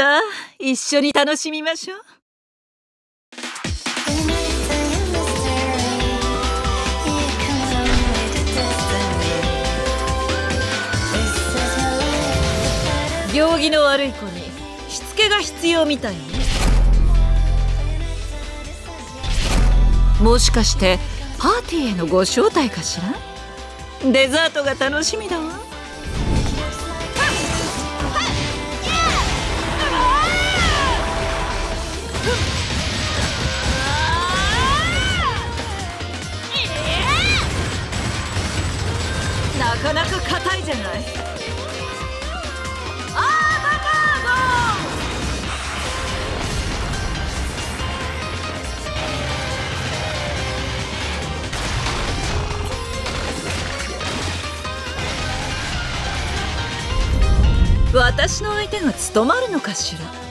さあ一緒に楽しみましょう。行儀の悪い子にしつけが必要みたいね。もしかしてパーティーへのご招待かしら？デザートが楽しみだわ。なかなか硬いじゃない？アーバカード私の相手が務まるのかしら？